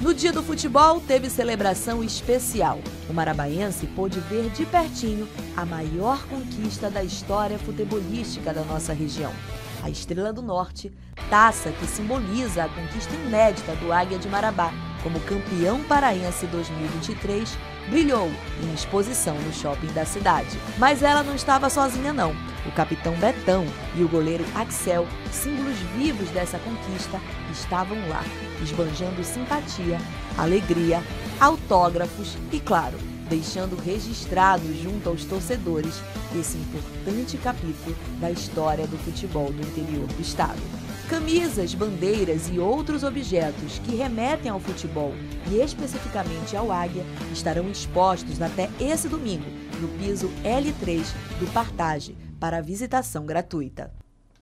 No dia do futebol, teve celebração especial. O marabaense pôde ver de pertinho a maior conquista da história futebolística da nossa região. A Estrela do Norte, taça que simboliza a conquista inédita do Águia de Marabá como campeão paraense 2023, brilhou em exposição no shopping da cidade. Mas ela não estava sozinha não. O capitão Betão e o goleiro Axel, símbolos vivos dessa conquista, estavam lá, esbanjando simpatia, alegria, autógrafos e, claro, deixando registrado junto aos torcedores esse importante capítulo da história do futebol do interior do estado. Camisas, bandeiras e outros objetos que remetem ao futebol e especificamente ao Águia estarão expostos até esse domingo no piso L3 do Partage para visitação gratuita.